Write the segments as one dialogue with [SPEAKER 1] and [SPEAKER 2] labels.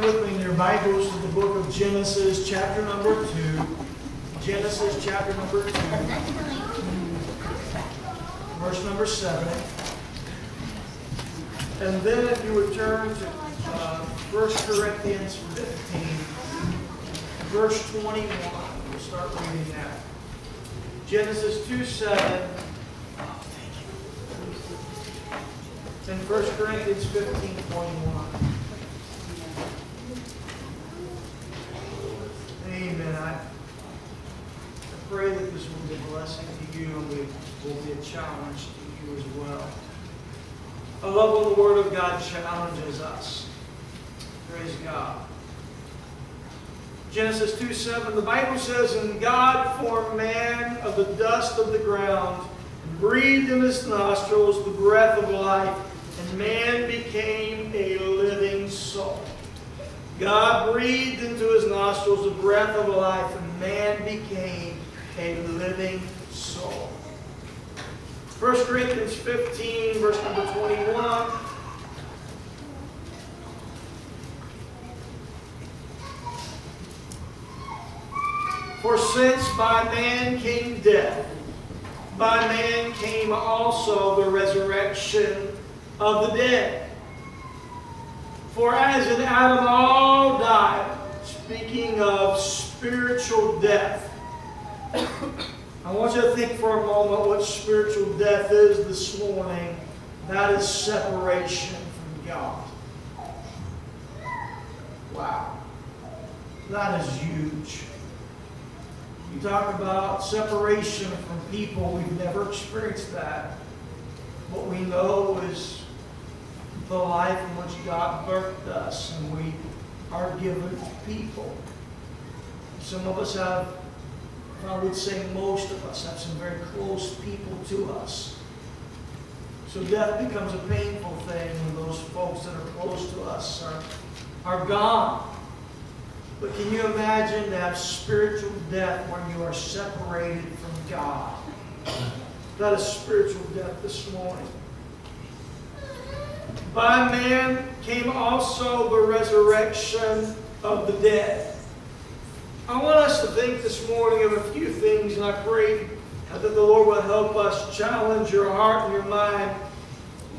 [SPEAKER 1] with me in your Bibles to the book of Genesis, chapter number 2. Genesis, chapter number 2. Verse number 7. And then if you would turn to uh, 1 Corinthians 15, verse 21. We'll start reading that. Genesis 2 7. And 1 Corinthians 15 21. Amen. I, pray that this will be a blessing to you and will be a challenge to you as well. I love when the Word of God challenges us. Praise God. Genesis 2 7, the Bible says, And God formed man of the dust of the ground, and breathed in his nostrils the breath of life, and man became a living soul. God breathed into his nostrils the breath of life, and man became a living soul. 1 Corinthians 15, verse number 21. For since by man came death, by man came also the resurrection of the dead. For as in Adam all died, speaking of spiritual death, I want you to think for a moment what spiritual death is this morning. That is separation from God. Wow. That is huge. You talk about separation from people, we've never experienced that. What we know is the life in which God birthed us, and we are given people. Some of us have, I would say most of us, have some very close people to us. So death becomes a painful thing when those folks that are close to us are, are gone. But can you imagine that spiritual death when you are separated from God? That is spiritual death this morning. By man came also the resurrection of the dead. I want us to think this morning of a few things, and I pray that the Lord will help us challenge your heart and your mind.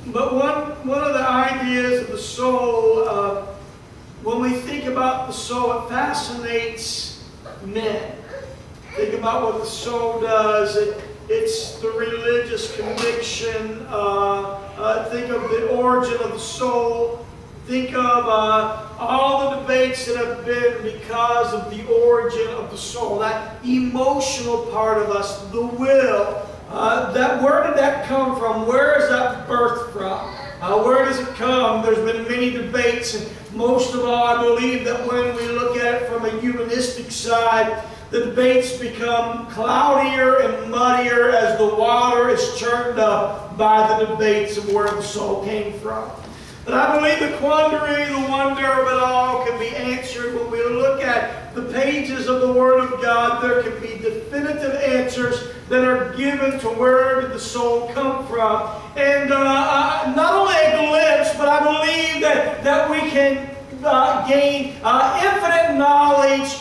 [SPEAKER 1] But one, one of the ideas of the soul, uh, when we think about the soul, it fascinates men. Think about what the soul does. It, it's the religious conviction. Uh, uh, think of the origin of the soul. Think of uh, all the debates that have been because of the origin of the soul, that emotional part of us, the will. Uh, that where did that come from? Where is that birth from? Uh, where does it come? There's been many debates, and most of all, I believe that when we look at it from a humanistic side, the debates become cloudier and muddier as the water is churned up by the debates of where the soul came from. But I believe the quandary, the wonder of it all can be answered when we look at the pages of the Word of God. There can be definitive answers that are given to where did the soul come from. And uh, uh, not only a glimpse, but I believe that, that we can uh, gain uh, infinite knowledge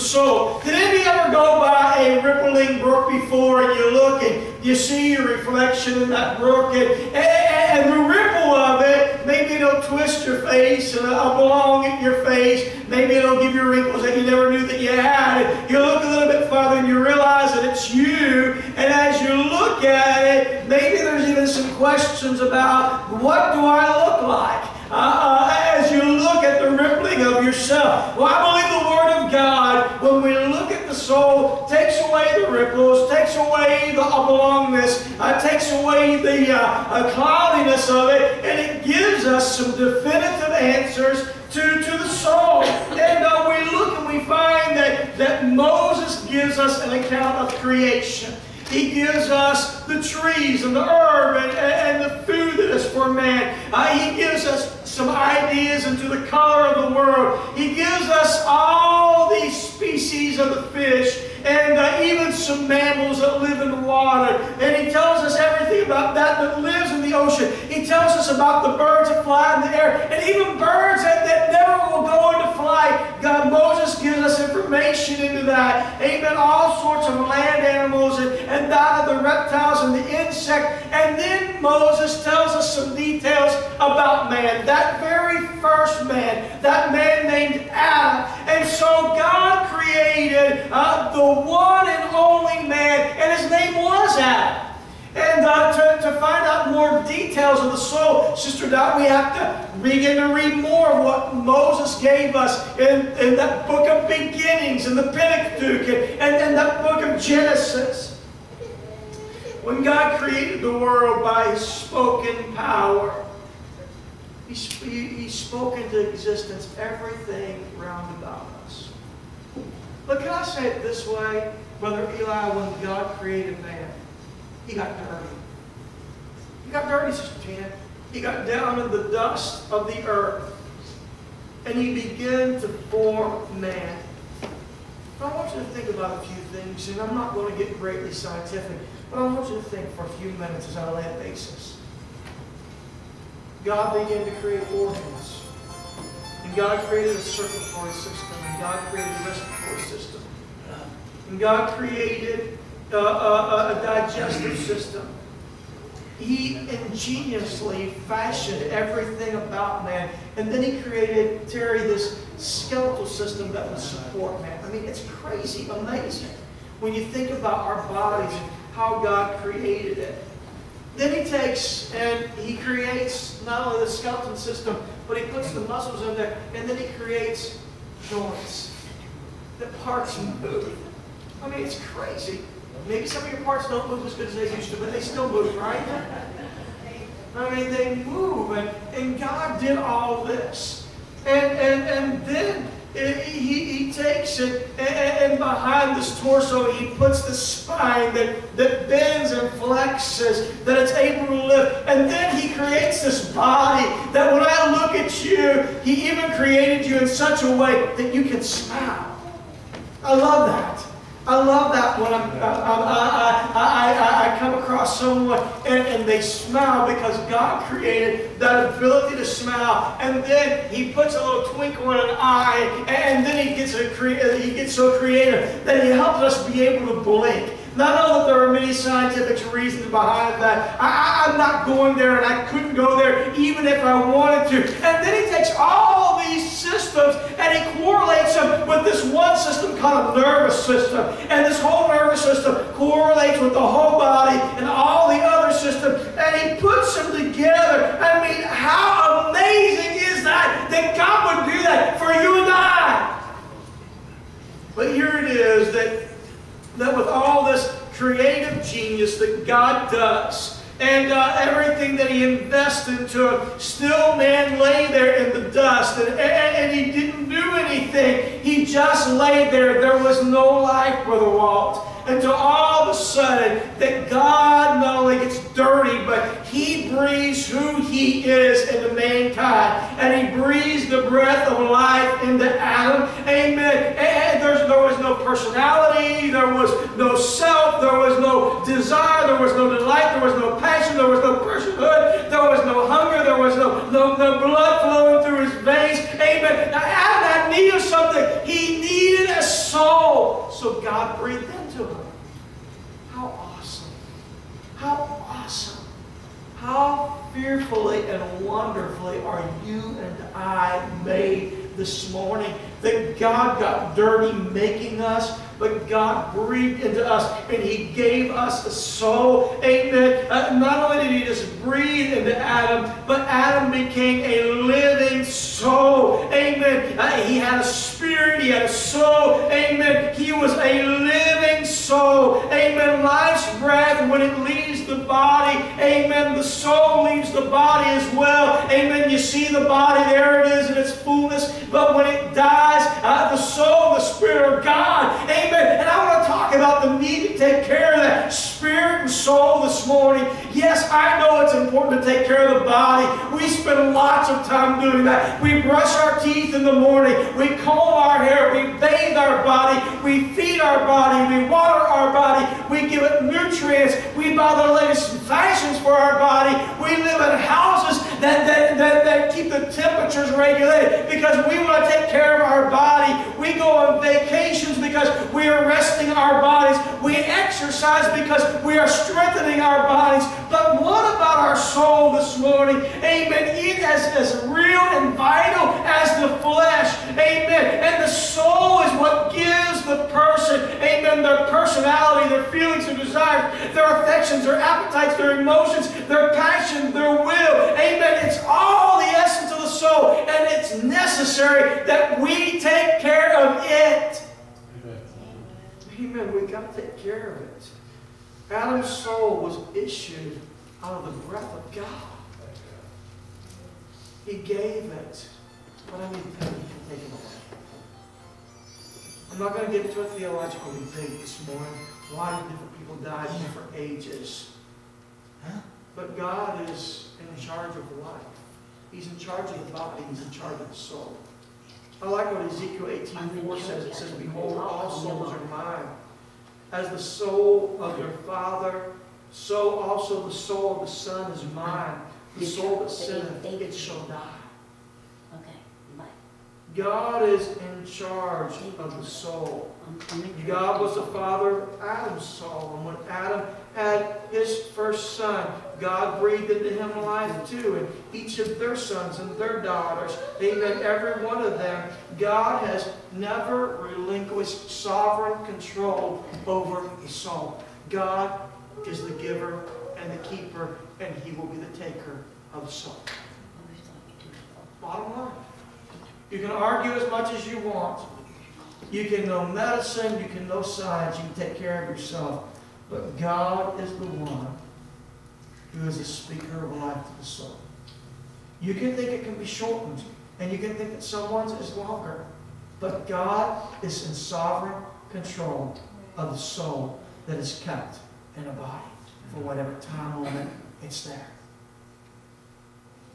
[SPEAKER 1] soul. Did any ever go by a rippling brook before and you look and you see your reflection in that brook and, and, and the ripple of it, maybe it'll twist your face and belong at your face. Maybe it'll give you wrinkles that you never knew that you had. And you look a little bit farther and you realize that it's you. And as you look at it, maybe there's even some questions about what do I look like? Uh, as you look at the rippling of yourself. Well, I believe the Word of God, when we look at the soul, takes away the ripples, takes away the belongingness, uh, takes away the uh, uh, cloudiness of it, and it gives us some definitive answers to, to the soul. And uh, we look and we find that, that Moses gives us an account of creation. He gives us the trees and the herb and, and the food that is for man. Uh, he gives us ideas into the color of the world. He gives us all these species of the fish and uh, even some mammals that live in the water. And he tells us everything everything about that that lives in the ocean. He tells us about the birds that fly in the air, and even birds that, that never will go into flight. God, Moses gives us information into that. Amen. All sorts of land animals and, and that of the reptiles and the insect. And then Moses tells us some details about man. That very first man, that man named Adam. And so God created uh, the one and only man, and his name was Adam. And uh, to, to find out more details of the soul, Sister Dot, we have to begin to read more of what Moses gave us in, in that book of beginnings, in the Pentateuch, and, and in that book of Genesis. When God created the world by His spoken power, He, he, he spoke into existence everything round about us. But can I say it this way, Brother Eli, when God created man, he got dirty. He got dirty, Sister Tina. He got down in the dust of the earth. And he began to form man. But I want you to think about a few things, and I'm not going to get greatly scientific, but I want you to think for a few minutes as I lay a basis. God began to create organs. And God created a circulatory system. And God created a respiratory system. And God created a digestive system. He ingeniously fashioned everything about man. And then he created, Terry, this skeletal system that would support man. I mean, it's crazy, amazing. When you think about our bodies and how God created it. Then he takes and he creates not only the skeleton system, but he puts the muscles in there, and then he creates joints. The parts move. I mean, it's crazy. Maybe some of your parts don't move as good as they used to, but they still move, right? I mean, they move, and, and God did all this. And, and, and then eh, he, he takes it, and, and behind this torso, he puts the spine that, that bends and flexes, that it's able to lift. And then he creates this body that when I look at you, he even created you in such a way that you can smile. I love that. I love that when I'm, I, I, I, I, come across someone and, and they smile because God created that ability to smile. And then He puts a little twinkle in an eye, and then He gets, a he gets so creative that He helps us be able to blink. Not know that there are many scientific reasons behind that. I, am not going there and I couldn't go there even if I wanted to. And then he takes all these systems and he correlates them with this one system called a nervous system. And this whole nervous system correlates with the whole body and all the other systems. And he puts them together. I mean, how amazing is that that God would do that for you and I? But here it is that that with all this creative genius that God does, and uh, everything that he invested it, still man lay there in the dust, and, and, and, he didn't do anything. He just lay there. There was no life, for Brother Walt until all of a sudden that God not only gets dirty, but He breathes who He is into mankind. And He breathes the breath of life into Adam. Amen. And there's, there was no personality, there was no self, there was no desire, there was no delight, there was no passion, there was no personhood, there was no hunger, there was no, no, no blood flowing through his veins. Amen. Now Adam had need of something. He needed a soul. So God breathed into him. How awesome. How awesome. How fearfully and wonderfully are you and I made this morning that God got dirty making us, but God breathed into us and He gave us a soul. Amen. Uh, not only did He just breathe into Adam, but Adam became a living soul. Amen. Uh, he had a spirit, he had a soul. Amen. He was a living soul. Amen. Life's breath, when it leaves the body, amen, the soul leaves the body as well. Amen. You see the body, there it is in its fullness. But when it dies, uh, the soul, the Spirit of God, amen. And I want to talk about the need to take care of that spirit and soul this morning. Yes, I know it's important to take care of the body. We spend lots of time doing that. We brush our teeth in the morning. We comb our hair. We bathe our body. We feed our body. We water our body. We give it nutrients. We buy the latest fashions for our body. We live in houses that, that, that, that keep the temperatures regulated because we want to take care of our body. We go on vacations because we are resting our bodies. We exercise because we are strengthening our bodies. But what about our soul this morning? Amen. It is as real and vital as the flesh. Amen. And the soul is what gives the person, amen, their personality, their feelings and desires, their affections, their appetites, their emotions, their passion, their will. Amen. It's all the essence of the soul. And it's necessary that we take care of it. Amen. We've got to take care of it. Adam's soul was issued out of the breath of God. He gave it. But I need to take it away. I'm not going to get into a theological debate this morning. Why different people die at different ages? But God is in charge of life. He's in charge of the body. He's in charge of the soul. I like what Ezekiel 18.4 says. It says, Behold, all souls are mine. As the soul of your father, so also the soul of the son is mine. The soul that sinneth, it shall die. Okay. God is in charge of the soul. God was the father of Adam's soul. And when Adam had his first son, God breathed into him life too. And each of their sons and their daughters, amen, every one of them, God has never relinquished sovereign control over the soul. God is the giver and the keeper, and he will be the taker of the soul. Bottom line. You can argue as much as you want. You can know medicine, you can know science, you can take care of yourself. But God is the one who is the speaker of life to the soul. You can think it can be shortened, and you can think that someone's is longer. But God is in sovereign control of the soul that is kept in a body for whatever time moment it's there.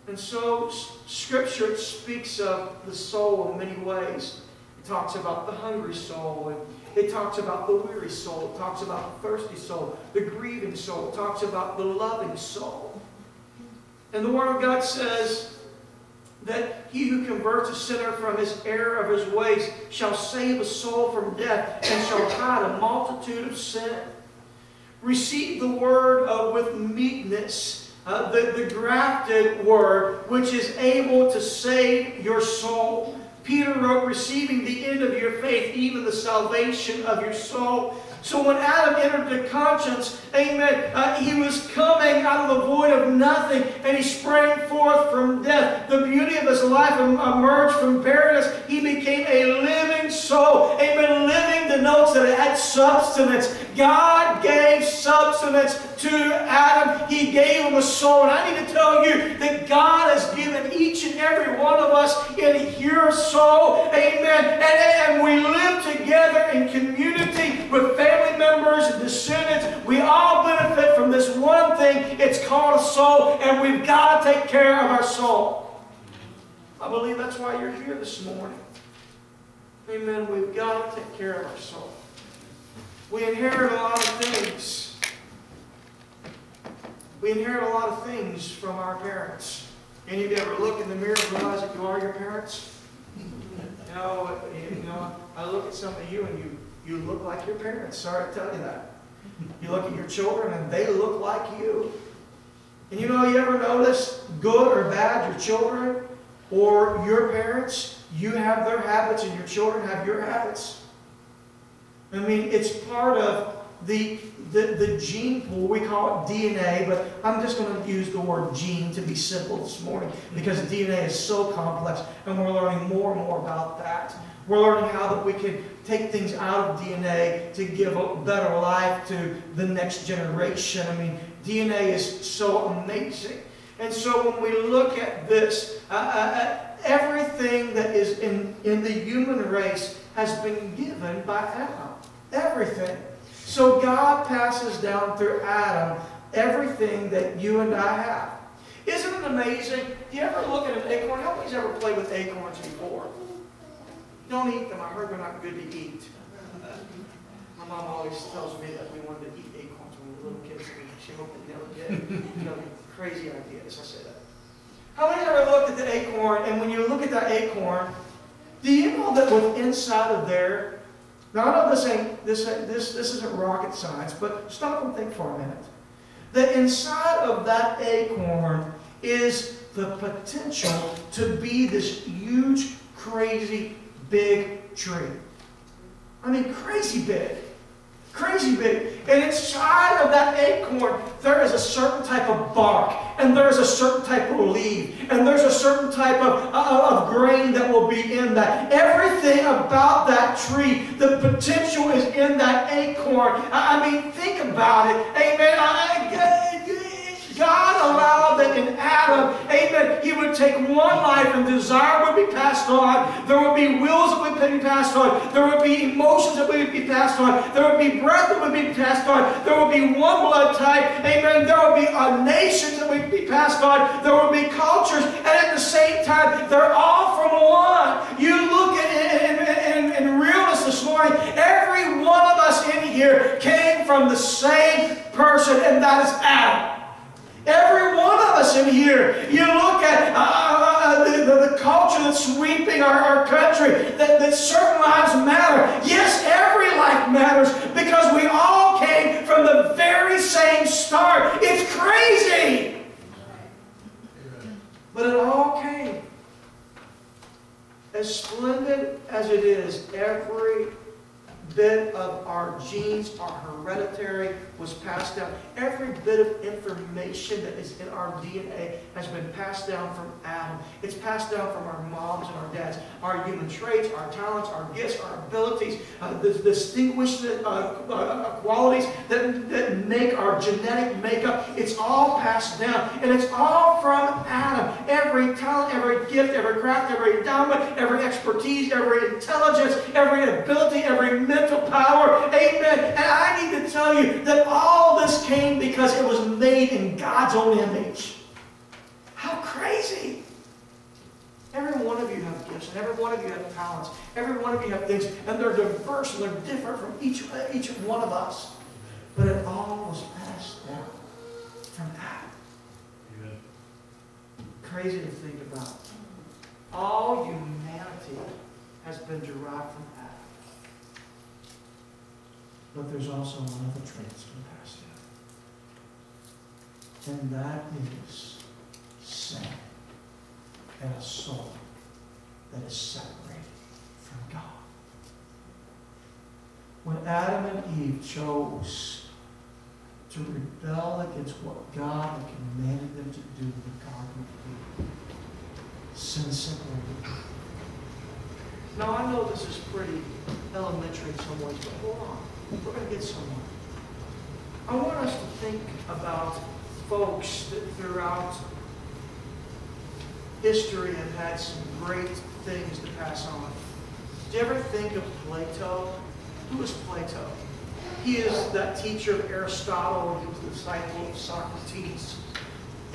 [SPEAKER 1] And so Scripture speaks of the soul in many ways. It talks about the hungry soul, and it talks about the weary soul, it talks about the thirsty soul, the grieving soul, it talks about the loving soul. And the Word of God says that he who converts a sinner from his error of his ways shall save a soul from death and shall hide a multitude of sin. Receive the word uh, with meekness uh, the, the grafted word, which is able to save your soul. Peter wrote, receiving the end of your faith, even the salvation of your soul. So when Adam entered the conscience, amen, uh, he was coming out of the void of nothing and he sprang forth from death. The beauty of his life emerged from barrenness. He became a living soul. Amen. Living denotes that it had substance. God gave substance to Adam. He gave him a soul. And I need to tell you that God has given each and every one of us a soul. Amen. And, and we live together in community with family members and descendants. We all benefit from this one thing. It's called a soul. And we've got to take care of our soul. I believe that's why you're here this morning. Amen. We've got to take care of our soul. We inherit a lot of things. We inherit a lot of things from our parents. Any of you ever look in the mirror and realize that you are your parents? Know, you know, I look at some of you and you, you look like your parents. Sorry to tell you that. You look at your children and they look like you. And you know, you ever notice, good or bad, your children or your parents, you have their habits and your children have your habits. I mean, it's part of the, the, the gene pool. We call it DNA, but I'm just going to use the word gene to be simple this morning because DNA is so complex and we're learning more and more about that. We're learning how that we can take things out of DNA to give a better life to the next generation. I mean, DNA is so amazing. And so when we look at this, uh, uh, uh everything that is in, in the human race has been given by Adam. Everything. So God passes down through Adam everything that you and I have. Isn't it amazing? Do you ever look at an acorn? How many's ever played with acorns before? Don't eat them. I heard they're not good to eat. My mom always tells me that we wanted to eat acorns when we were little kids, and she hoped we never did. You know, crazy ideas, I say that. How many ever looked at the acorn, and when you look at that acorn, do you know that what's inside of there, now I know this ain't, this, this, this isn't rocket science, but stop and think for a minute. The inside of that acorn is the potential to be this huge, crazy, big tree. I mean, crazy big. Crazy big. And inside of that acorn, there is a certain type of bark, and there's a certain type of leaf, and there's a certain type of, uh, of grain that will be in that. Everything about that tree, the potential is in that acorn. I, I mean, think about it. Amen. I, God allowed that in Adam, amen, he would take one life and desire would be passed on. There would be wills that would be passed on. There would be emotions that would be passed on. There would be breath that would be passed on. There would be one blood type, amen. There would be a nation that would be passed on. There would be cultures, and at the same time, they're all from one. You look at in, in, in, in realness this morning, every one of us in here came from the same person, and that is Adam. Every one of us in here, you look at uh, uh, uh, the, the, the, culture that's sweeping our, our country, that, that certain lives matter. Yes, every life matters because we all came from the very same start. It's crazy. But it all came. As splendid as it is, every bit of our genes, our hereditary, was passed down. Every bit of information that is in our DNA has been passed down from Adam. It's passed down from our moms and our dads. Our human traits, our talents, our gifts, our abilities, uh, the distinguished uh, uh, qualities that, that make our genetic makeup, it's all passed down. And it's all from Adam. Every talent, every gift, every craft, every endowment, every expertise, every intelligence, every ability, every power. Amen. And I need to tell you that all this came because it was made in God's own image. How crazy! Every one of you have gifts, and every one of you have talents. Every one of you have things, and they're diverse and they're different from each, each one of us. But it all was passed down from Adam. Amen. Crazy to think about. All humanity has been derived from but there's also another trait that's been passed down. And that is sin and a soul that is separated from God. When Adam and Eve chose to rebel against what God had commanded them to do in the Garden of Eden, sin separated. Now I know this is pretty elementary in some ways, but hold on. We're going to get somewhere. I want us to think about folks that throughout history have had some great things to pass on. Do you ever think of Plato? Who is Plato? He is that teacher of Aristotle. He was the disciple of Socrates.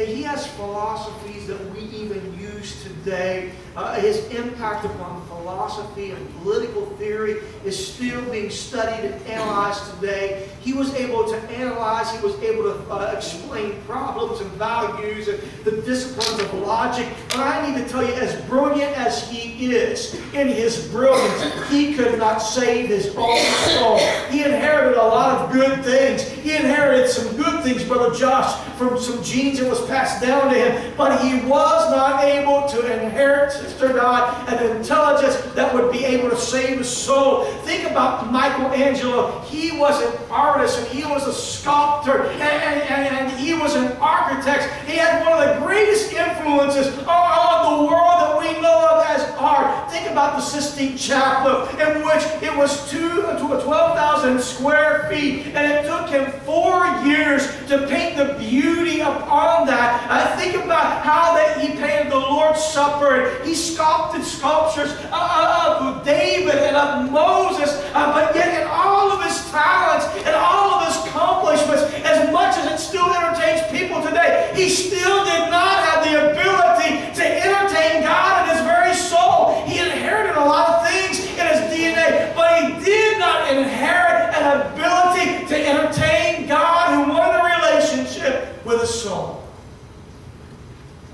[SPEAKER 1] He has philosophies that we even use today. Uh, his impact upon philosophy and political theory is still being studied and analyzed today. He was able to analyze, he was able to uh, explain problems and values and the disciplines of logic. And I need to tell you, as brilliant as he is in his brilliance, he could not save his own soul. He inherited a lot of good things. He inherited some good things, Brother Josh, from some genes that was passed down to him. But he was not able to inherit, Sister Dot, an intelligence that would be able to save his soul. Think about Michelangelo. He was an artist and he was a sculptor and, and, and he was an architect. He had one of the greatest influences on the world that we know of as art. Think about the Sistine Chapel in which it was two to 12,000 square feet and it took him four years to paint the beauty upon that that. I think about how that he painted the Lord's Supper. He sculpted sculptures uh, uh, uh, of David and of Moses. Uh, but yet in all of his talents and all of his accomplishments, as much as it still entertains people today, he still did not have the ability to entertain God in his very soul. He inherited a lot of things in his DNA, but he did not inherit an ability to entertain God who wanted a relationship with his soul.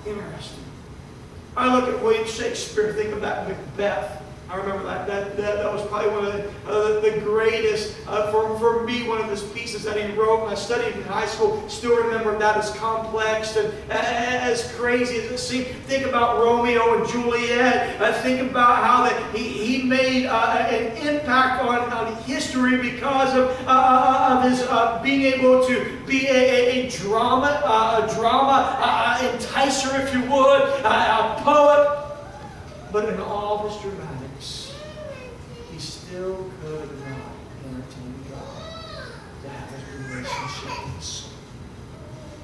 [SPEAKER 1] Interesting. I look at William Shakespeare, think about Macbeth. I remember that. That, that, that was probably one of the, uh, the greatest, uh, for, for me, one of his pieces that he wrote. I studied in high school. Still remember that as complex and as crazy as it seemed. Think about Romeo and Juliet. Uh, think about how that he, he made uh, an impact on, on history because of, uh, uh, of his being able to be a, a, drama, a drama enticer, if you would, a poet. But in all his dramatic still could not entertain God to have a relationship with soul.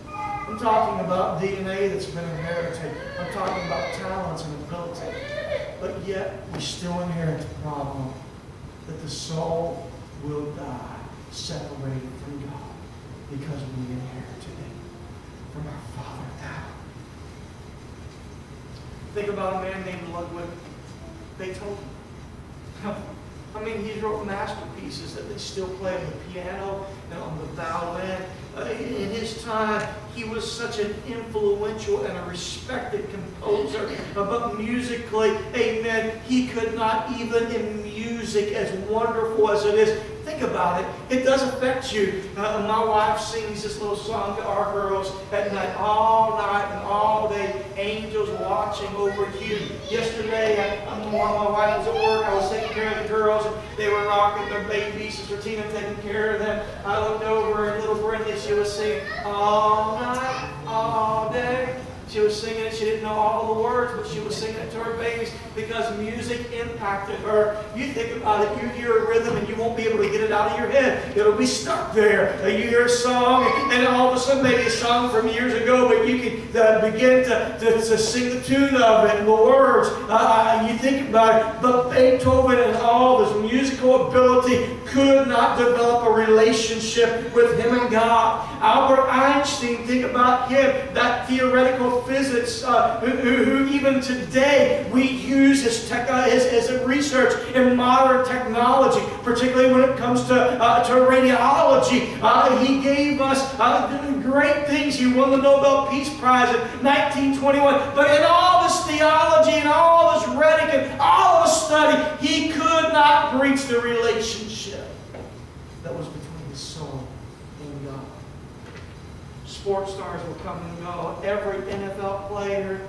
[SPEAKER 1] I'm talking about DNA that's been inherited. I'm talking about talents and ability. But yet, we still inherit the problem that the soul will die separated from God because we inherited it from our father Adam. Think about a man named Ludwig Beethoven. I mean, he wrote masterpieces that they still play on the piano and on the violin. Uh, in his time, he was such an influential and a respected composer. Uh, but musically, amen, he could not even in music, as wonderful as it is, Think about it. It does affect you. Uh, my wife sings this little song to our girls at night, all night and all day. Angels watching over you. Yesterday, I, while my wife was at work, I was taking care of the girls. They were rocking their babies. Sister Tina taking care of them. I looked over and little Brenda, she was singing all night, all day. She was singing it. She didn't know all the words, but she was singing it to her babies because music impacted her. You think about it. You hear a rhythm and you won't be able to get it out of your head. It'll be stuck there. You hear a song and all of a sudden maybe a song from years ago, but you can uh, begin to, to, to, sing the tune of it and the words. Uh, you think about it. But Beethoven and all this musical ability could not develop a relationship with him and God. Albert Einstein, think about him, that theoretical physics, uh, who, who, even today we use as, tech, uh, as, as research in modern technology, particularly when it comes to, uh, to radiology. Uh, he gave us uh, great things. He won the Nobel Peace Prize in 1921. But in all this theology and all this rhetoric and all this study, he could not breach the relationship that was between his soul and God sports stars will come and go. Every NFL player,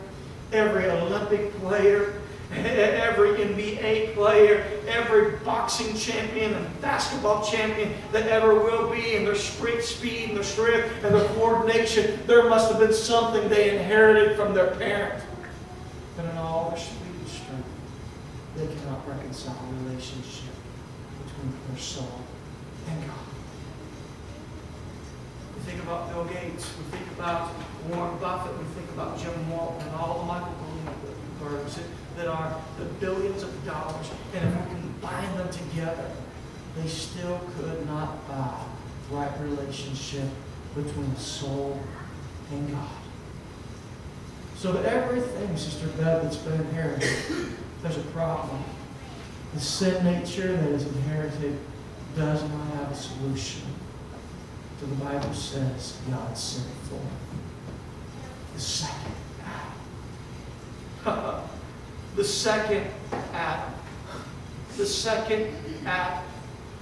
[SPEAKER 1] every Olympic player, every NBA player, every boxing champion and basketball champion that ever will be, and their sprint speed and their strength and their coordination, there must have been something they inherited from their parent. But in all their speed and strength, they cannot reconcile relationship between their soul and God think about Bill Gates, we think about Warren Buffett, we think about Jim Walton and all the Michael Bloombergs that are the billions of dollars. And if we combine them together, they still could not buy right relationship between soul and God. So everything, Sister Bev, that's been inherited, there's a problem. The sin nature that is inherited does not have a solution the Bible says God sent forth the second Adam. the second Adam. The second Adam.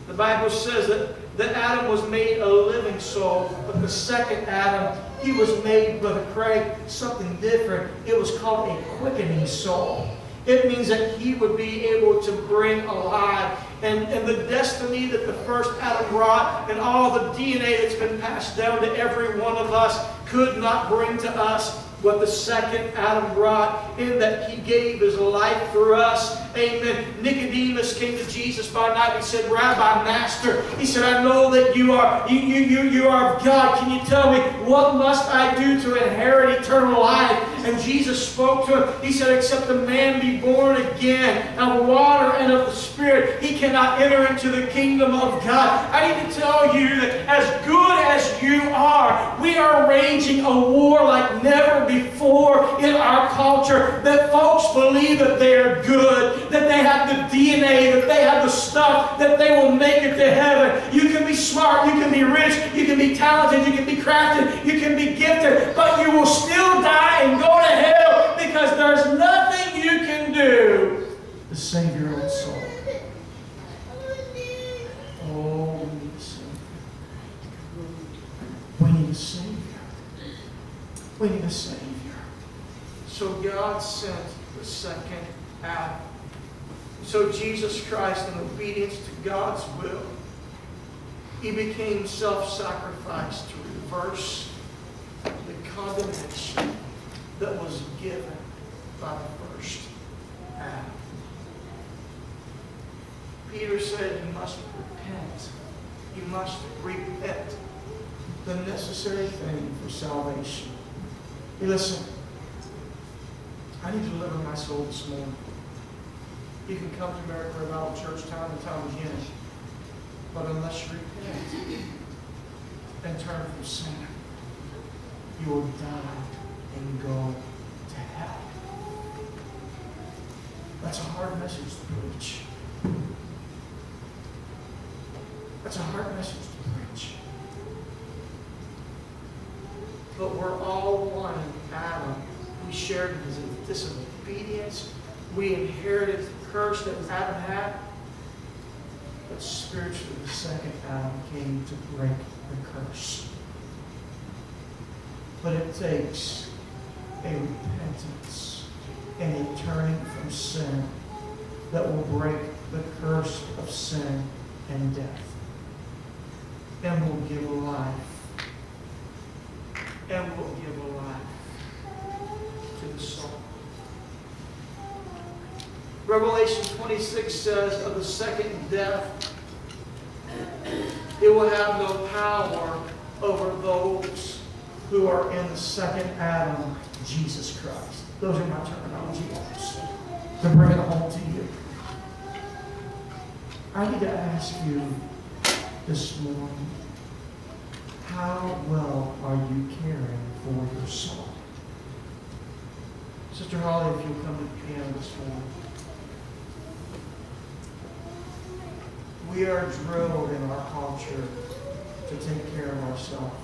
[SPEAKER 1] The Bible says that, that Adam was made a living soul, but the second Adam, he was made, Brother Craig, something different. It was called a quickening soul. It means that he would be able to bring alive and, and the destiny that the first Adam brought and all the DNA that's been passed down to every one of us could not bring to us what the second Adam brought in that he gave his life for us. Amen. Nicodemus came to Jesus by night. He said, Rabbi, Master, he said, I know that you are you, you, you, you are of God. Can you tell me what must I do to inherit eternal life? And Jesus spoke to him. He said, Except a man be born again of water and of the Spirit, he cannot enter into the kingdom of God. I need to tell you that as good as you are, we are waging a war like never before in our culture that folks believe that they are good, that they have the DNA, that they have the stuff, that they will make it to heaven. You can be smart, you can be rich, you can be talented, you can be crafted, you can be gifted, but you will still die and go to hell because there's nothing you can do. own soul. Oh, we need a Savior. We need a Savior. We need a Savior. So God sent the second Adam. So Jesus Christ, in obedience to God's will, he became self-sacrifice to reverse the condemnation that was given by the first Adam. Peter said, You must repent. You must repent. The necessary thing for salvation. Hey, listen. I need to deliver my soul this morning. You can come to Miracle Revival Church time and time again. But unless you repent and turn from sin, you will die and go to hell. That's a hard message to preach. That's a hard message to preach. But we're all one in Adam. We shared his disobedience. We inherited the curse that Adam had. But spiritually, the second Adam came to break the curse. But it takes a repentance and a turning from sin that will break the curse of sin and death. And will give life. And will give a life to the soul. Revelation 26 says of the second death, it will have no power over those who are in the second Adam, Jesus Christ. Those are my terminology words. To bring it home to you. I need to ask you this morning, how well are you caring for your soul? Sister Holly, if you'll come to the piano this morning. We are drilled in our culture to take care of ourselves.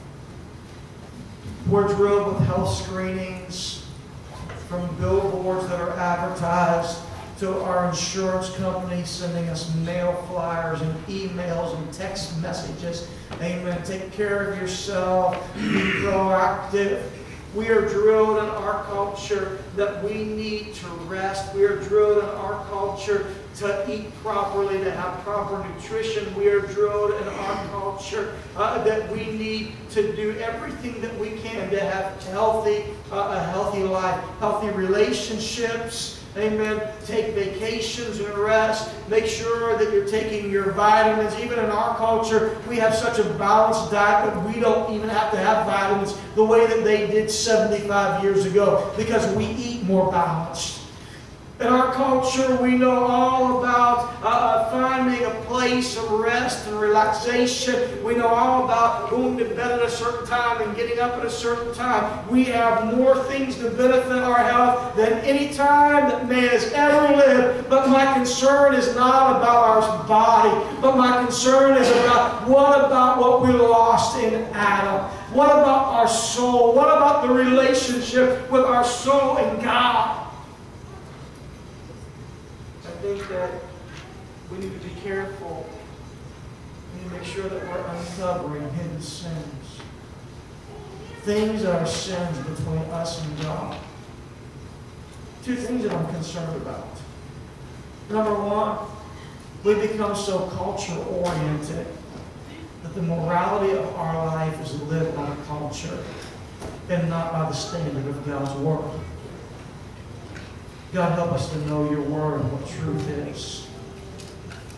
[SPEAKER 1] We're drilled with health screenings, from billboards that are advertised to our insurance company sending us mail flyers and emails and text messages. Amen. Take care of yourself. Be proactive. We are drilled in our culture that we need to rest. We are drilled in our culture to eat properly, to have proper nutrition. We are drilled in our culture uh, that we need to do everything that we can to have healthy, uh, a healthy life, healthy relationships. Amen. Take vacations and rest. Make sure that you're taking your vitamins. Even in our culture, we have such a balanced diet that we don't even have to have vitamins the way that they did 75 years ago because we eat more balanced. In our culture, we know all about uh, uh, finding a place of rest and relaxation. We know all about going to bed at a certain time and getting up at a certain time. We have more things to benefit our health than any time that man has ever lived. But my concern is not about our body, but my concern is about what about what we lost in Adam? What about our soul? What about the relationship with our soul and God? Think that we need to be careful. We need to make sure that we're uncovering hidden sins. Things that are sins between us and God. Two things that I'm concerned about. Number one, we become so culture oriented that the morality of our life is lived by culture and not by the standard of God's Word. God, help us to know your word and what truth is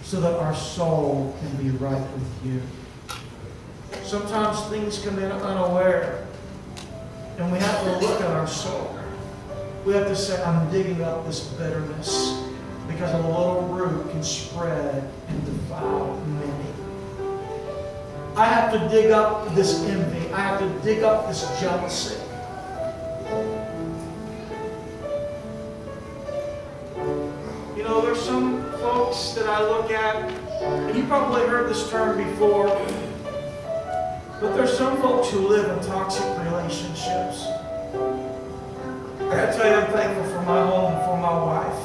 [SPEAKER 1] so that our soul can be right with you. Sometimes things come in unaware, and we have to look at our soul. We have to say, I'm digging up this bitterness because a little root can spread and defile many. I have to dig up this envy. I have to dig up this jealousy. Look at, and you probably heard this term before, but there's some folks who live in toxic relationships. I gotta tell you, I'm thankful for my home and for my wife.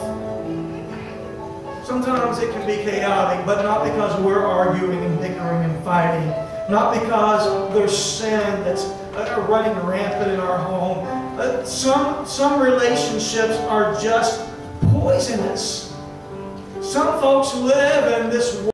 [SPEAKER 1] Sometimes it can be chaotic, but not because we're arguing and bickering and fighting. Not because there's sin that's uh, running rampant in our home. Uh, some, some relationships are just poisonous. Some folks live in this